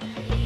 Thank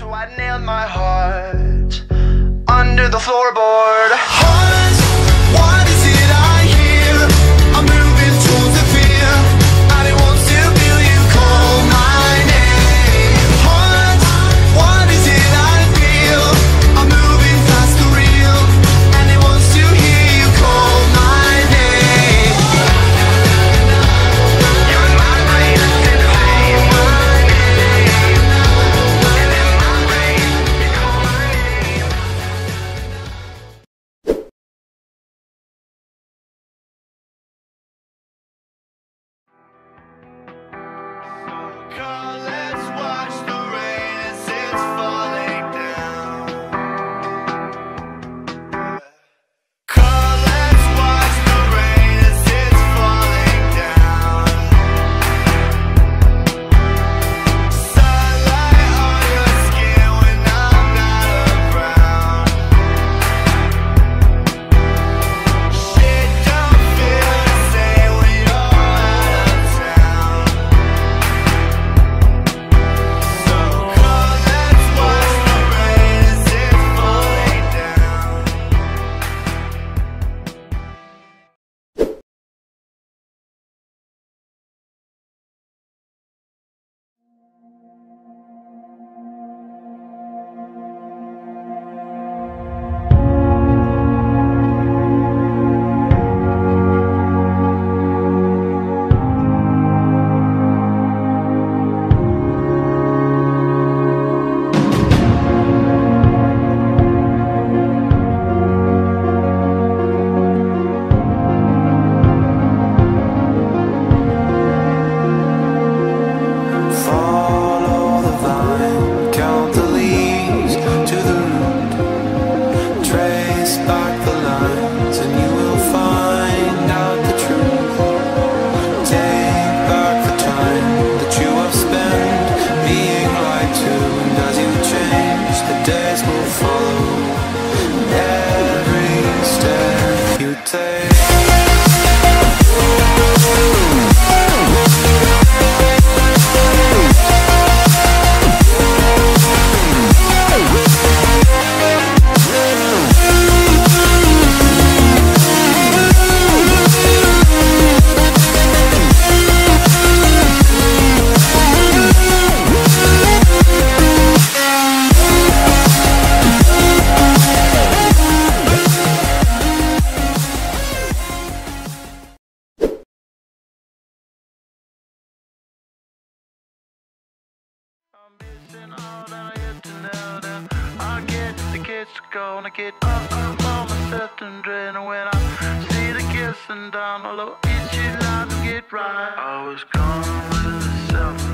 so I nailed my heart under the floorboard. Heart gonna get up, up on my set and drain when I see the kiss and down. Although each life get right, I was gone with the self.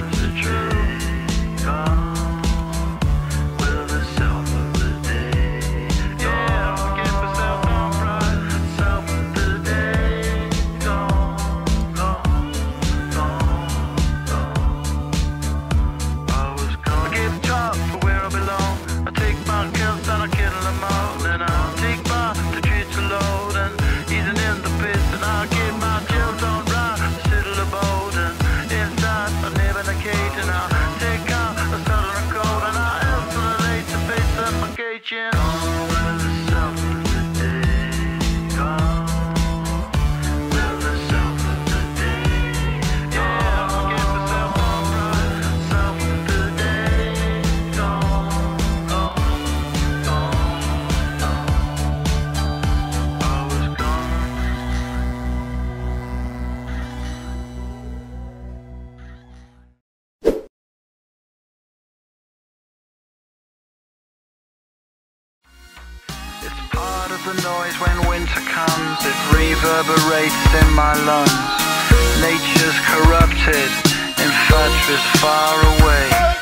decade and a half. the noise when winter comes, it reverberates in my lungs. Nature's corrupted, in fact, is far away.